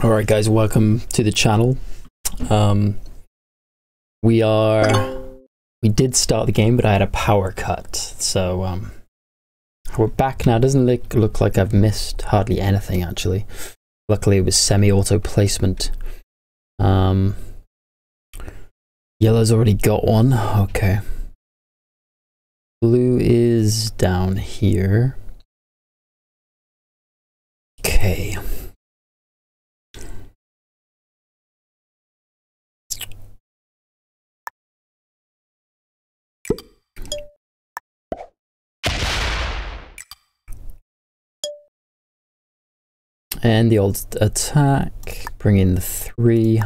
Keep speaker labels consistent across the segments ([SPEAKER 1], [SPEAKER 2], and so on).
[SPEAKER 1] All right, guys, welcome to the channel. Um, we are, we did start the game, but I had a power cut. So, um, we're back now. Doesn't look, look like I've missed hardly anything, actually. Luckily, it was semi-auto placement. Um, yellow's already got one. Okay. Blue is down here. Okay. And the old attack, bring in the three.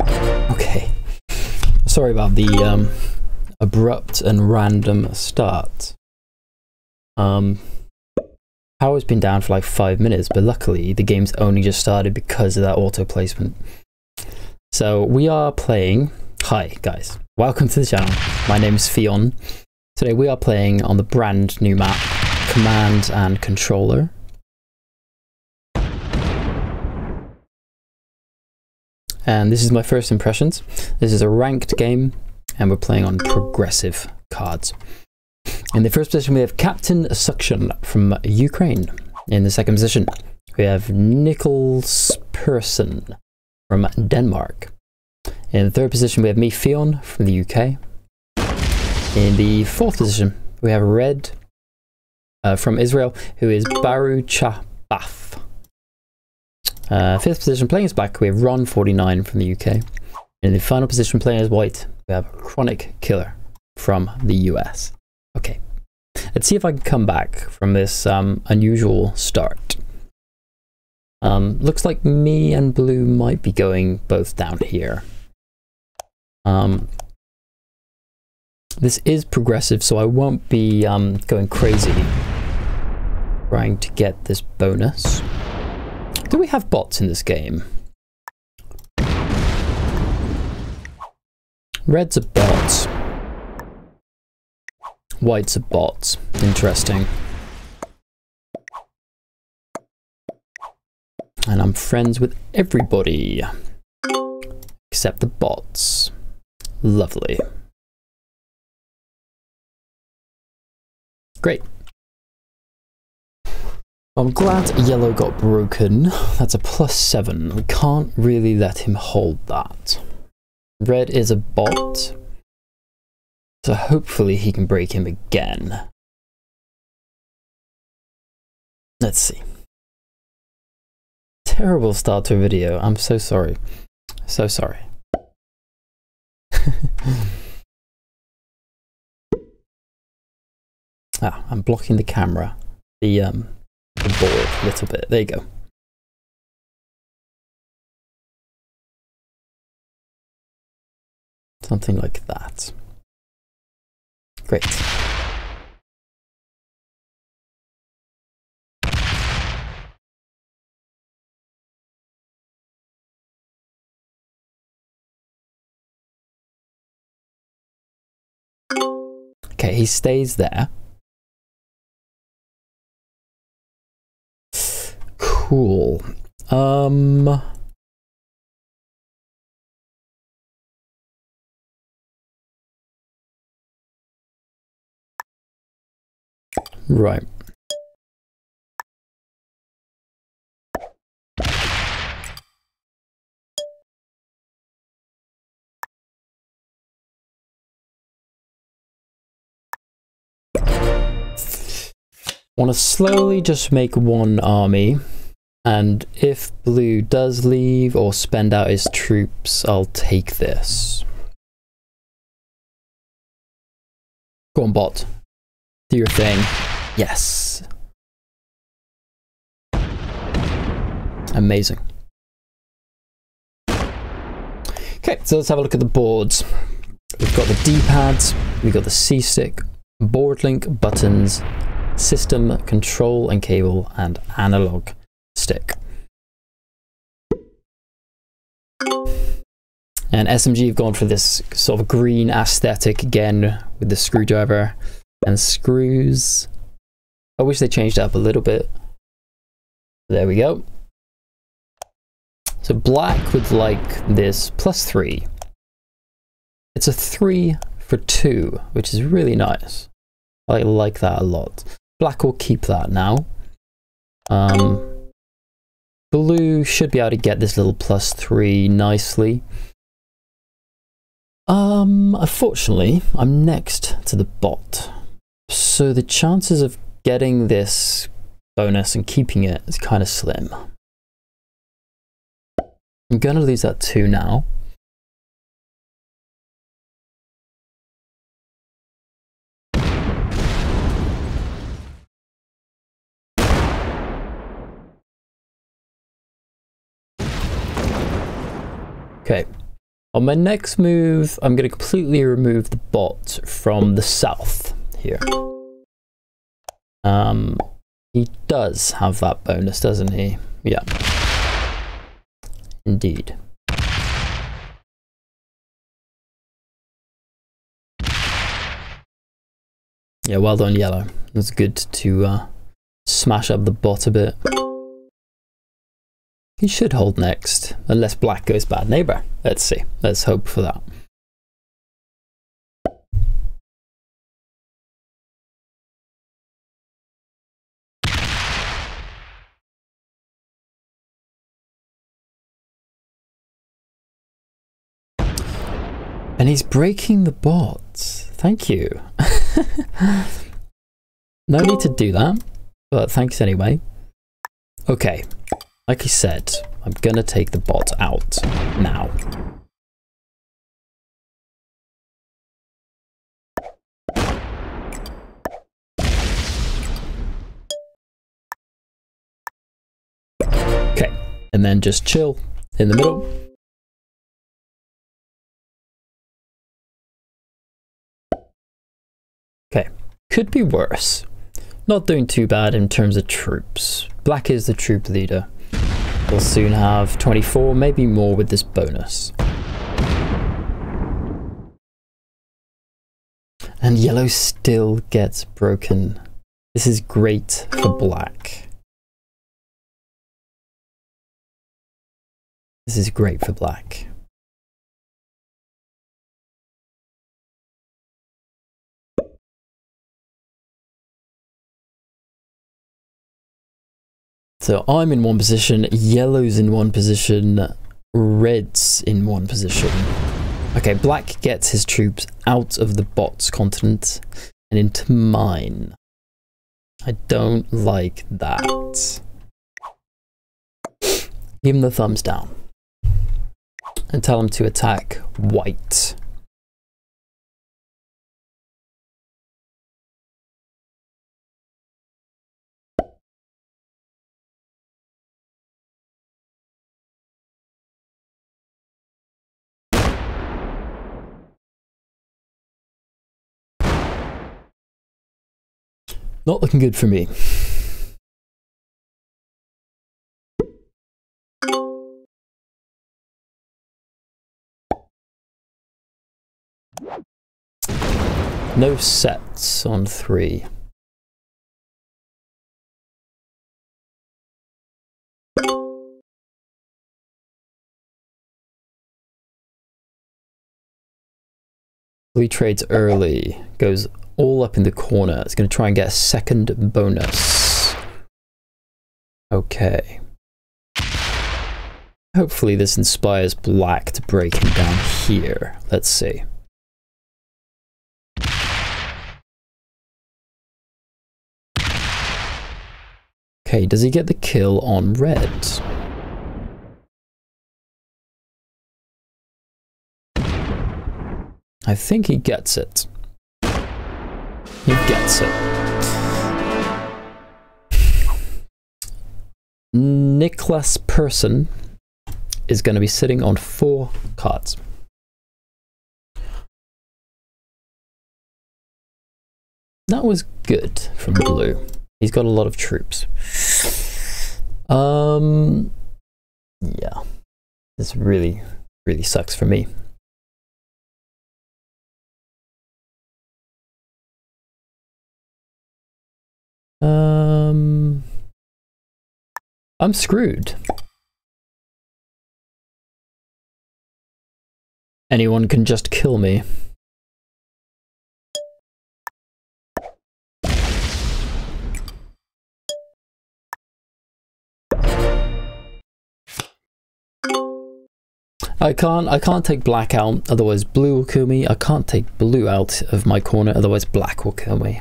[SPEAKER 1] Okay. Sorry about the um, abrupt and random start. Um, power's been down for like five minutes, but luckily the game's only just started because of that auto placement. So we are playing. Hi guys, welcome to the channel. My name is Fionn. Today we are playing on the brand new map, Command and Controller. And this is my first impressions. This is a ranked game, and we're playing on progressive cards. In the first position, we have Captain Suction from Ukraine. In the second position, we have Nichols Person from Denmark. In the third position, we have me, Fionn, from the UK. In the fourth position, we have Red uh, from Israel, who is Baru Chabaf. Uh, fifth position, playing as black, we have Ron49 from the UK. In the final position, playing as white, we have Chronic Killer from the US. Okay, let's see if I can come back from this um, unusual start. Um, looks like me and blue might be going both down here. Um, this is progressive, so I won't be um, going crazy trying to get this bonus. Do we have bots in this game? Red's a bot. White's a bot. Interesting. And I'm friends with everybody. Except the bots. Lovely. Great. I'm glad yellow got broken. That's a plus seven. We can't really let him hold that. Red is a bot. So hopefully he can break him again. Let's see. Terrible start to a video. I'm so sorry. So sorry. ah, I'm blocking the camera. The um the a little bit. There you go. Something like that. Great. Okay, he stays there. Cool. Um... Right. want to slowly just make one army and if blue does leave or spend out his troops I'll take this. Go on bot. Do your thing. Yes. Amazing. Okay so let's have a look at the boards. We've got the d-pads we've got the c-stick board link buttons system, control and cable, and analog stick. And SMG have gone for this sort of green aesthetic again with the screwdriver and screws. I wish they changed up a little bit. There we go. So black would like this plus three. It's a three for two, which is really nice. I like that a lot. Black will keep that now. Um, blue should be able to get this little plus three nicely. Um, unfortunately, I'm next to the bot. So the chances of getting this bonus and keeping it is kind of slim. I'm going to lose that 2 now. On my next move, I'm going to completely remove the bot from the south here. Um, he does have that bonus, doesn't he? Yeah. Indeed. Yeah, well done, yellow. It was good to uh, smash up the bot a bit. He should hold next, unless black goes bad neighbor. Let's see. Let's hope for that. And he's breaking the bots. Thank you. no need to do that, but thanks anyway. Okay, like I said, I'm gonna take the bot out now. Okay, and then just chill in the middle. Okay, could be worse. Not doing too bad in terms of troops. Black is the troop leader. We'll soon have 24, maybe more with this bonus. And yellow still gets broken. This is great for black. This is great for black. So I'm in one position, yellow's in one position, red's in one position. Okay, black gets his troops out of the bot's continent and into mine. I don't like that. Give him the thumbs down. And tell him to attack white. Not looking good for me. No sets on three. He trades early, goes all up in the corner. It's going to try and get a second bonus. Okay. Hopefully this inspires black to break him down here. Let's see. Okay, does he get the kill on red? I think he gets it. Gets it. Nicholas Person is going to be sitting on four cards. That was good from blue. He's got a lot of troops. Um, yeah, this really, really sucks for me. Um, I'm screwed. Anyone can just kill me. I can't I can't take black out, otherwise blue will kill me. I can't take blue out of my corner, otherwise black will kill me.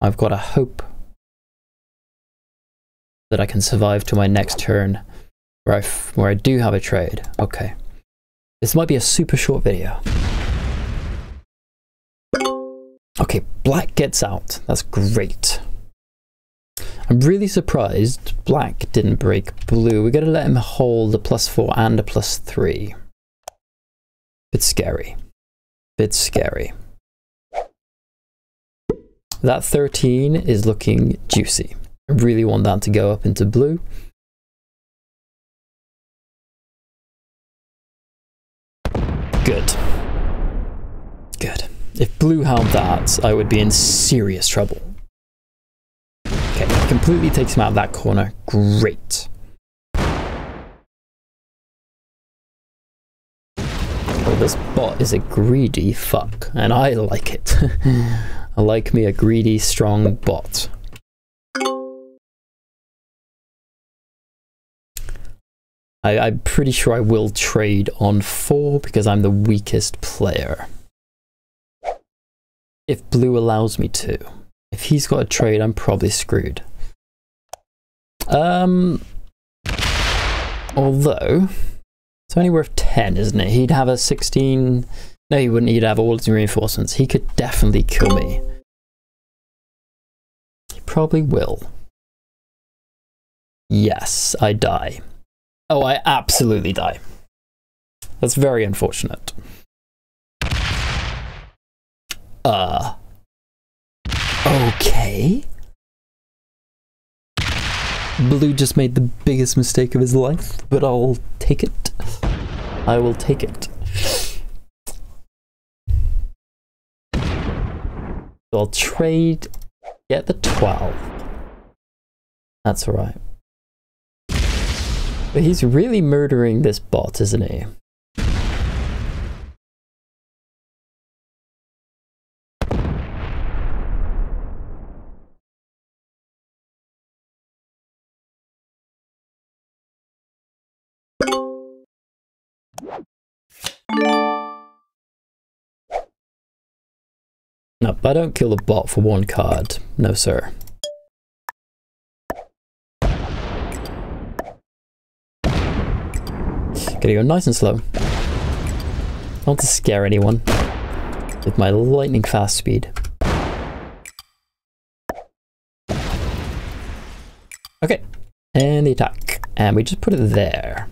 [SPEAKER 1] I've got to hope that I can survive to my next turn where I, where I do have a trade. Okay. This might be a super short video. Okay, black gets out. That's great. I'm really surprised black didn't break blue. We're going to let him hold a plus four and a plus three. Bit scary. Bit scary. That 13 is looking juicy. I really want that to go up into blue. Good. Good. If blue held that, I would be in serious trouble. Okay, completely takes him out of that corner. Great. Oh, this bot is a greedy fuck, and I like it. I like me a greedy, strong bot. I, I'm pretty sure I will trade on four because I'm the weakest player. If blue allows me to. If he's got a trade, I'm probably screwed. Um, although, it's only worth 10, isn't it? He'd have a 16... No, he wouldn't. He'd have all his reinforcements. He could definitely kill me. He probably will. Yes, I die. Oh, I absolutely die. That's very unfortunate. Uh. Okay. Blue just made the biggest mistake of his life, but I'll take it. I will take it. So I'll trade, get the 12. That's alright. But he's really murdering this bot, isn't he? No, I don't kill the bot for one card. No, sir. Gotta go nice and slow. Not want to scare anyone with my lightning fast speed. Okay, and the attack. And we just put it there.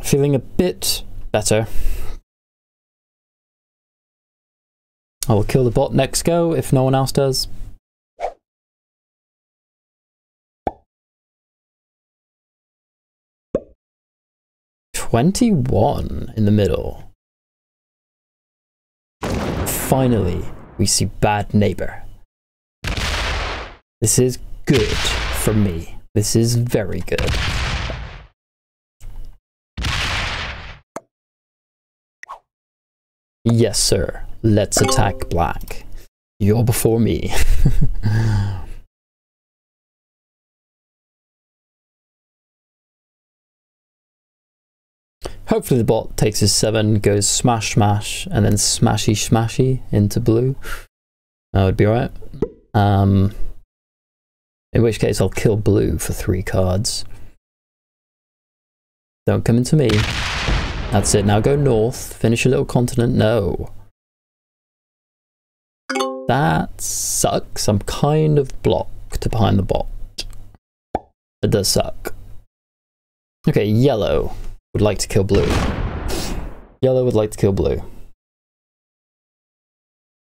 [SPEAKER 1] Feeling a bit better. I will kill the bot next go if no one else does. 21 in the middle. Finally, we see Bad Neighbor. This is good for me. This is very good. Yes, sir. Let's attack black. You're before me. Hopefully the bot takes his 7, goes smash smash, and then smashy smashy into blue. That would be right. Um, in which case I'll kill blue for 3 cards. Don't come into me. That's it, now go north, finish a little continent, no. That sucks, I'm kind of blocked behind the bot. It does suck. Okay, yellow would like to kill blue. Yellow would like to kill blue.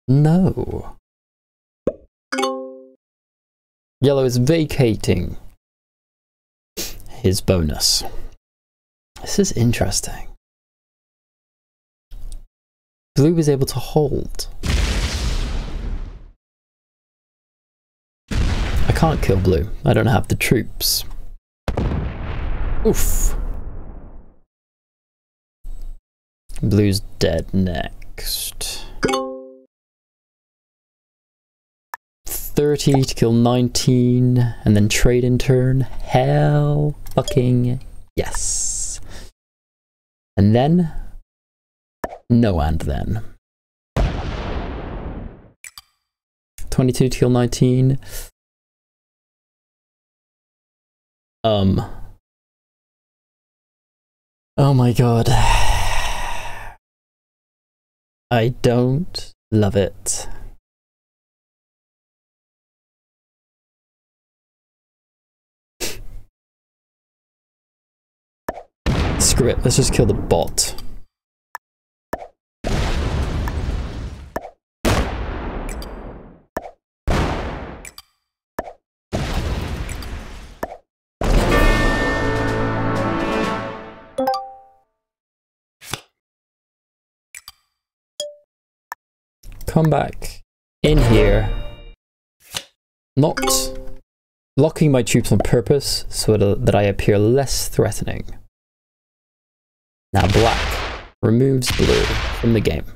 [SPEAKER 1] No. Yellow is vacating his bonus. This is interesting. Blue is able to hold. I can't kill blue. I don't have the troops. Oof. Blue's dead next. 30 to kill 19 and then trade in turn. Hell fucking yes. And then no and then. 22 to kill 19. Um. Oh my god. I don't love it. Screw it, let's just kill the bot. Come back in here, not locking my troops on purpose so that I appear less threatening. Now black removes blue from the game.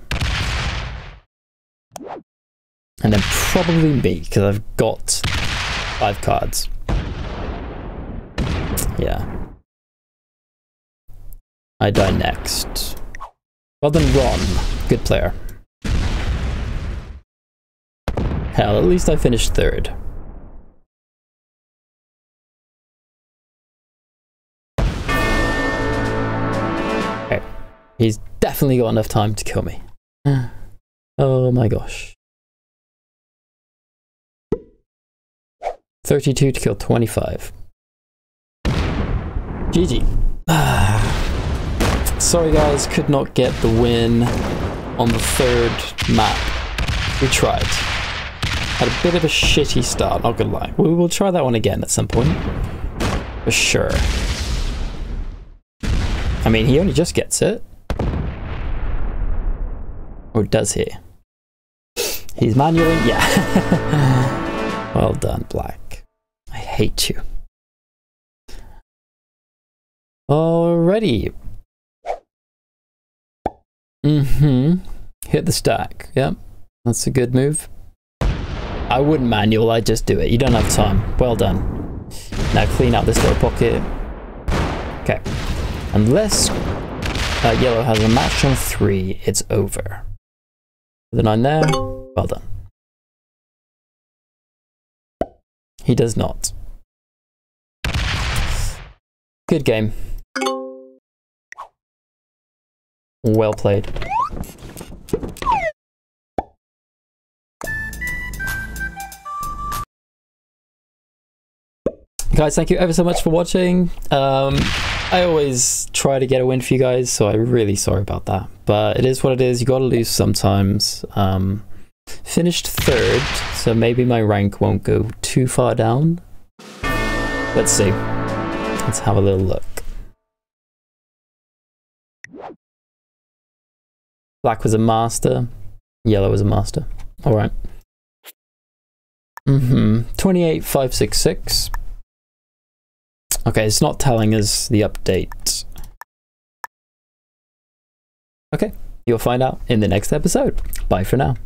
[SPEAKER 1] And then probably me, because I've got five cards. Yeah. I die next. Well then Ron, good player. Hell, at least I finished third. Okay. He's definitely got enough time to kill me. oh my gosh. 32 to kill 25. GG. Sorry guys, could not get the win on the third map. We tried. Had a bit of a shitty start, not gonna lie. We will try that one again at some point. For sure. I mean, he only just gets it. Or does he? He's manually? Yeah. well done, Black. I hate you. Alrighty. Mm-hmm. Hit the stack. Yep. That's a good move. I wouldn't manual, I'd just do it. You don't have time. Well done. Now clean out this little pocket. Okay. Unless uh, yellow has a match on three, it's over. The nine there. Well done. He does not. Good game. Well played. Guys, thank you ever so much for watching. Um, I always try to get a win for you guys, so I'm really sorry about that. But it is what it is. You gotta lose sometimes. Um, finished third, so maybe my rank won't go too far down. Let's see. Let's have a little look. Black was a master. Yellow was a master. All right. Mm-hmm. 28566. Okay, it's not telling us the update. Okay, you'll find out in the next episode. Bye for now.